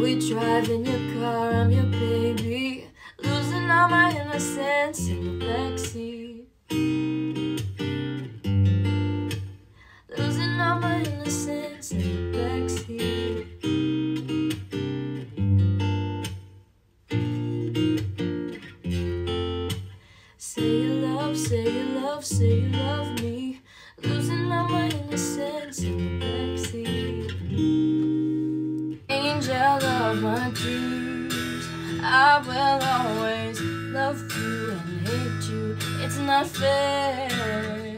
We drive in your car, I'm your baby. Losing all my innocence in the backseat. Of my dreams, I will always love you and hate you. It's not fair.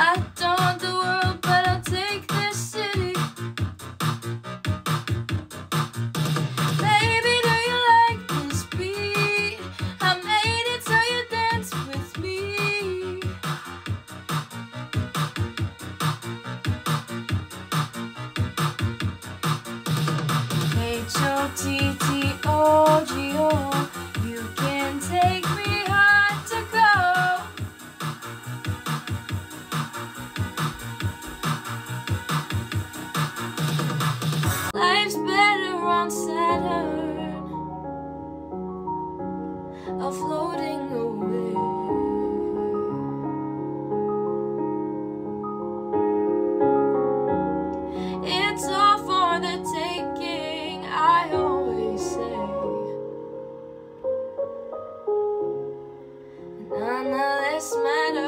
I It's all for the taking, I always say. None of this matters,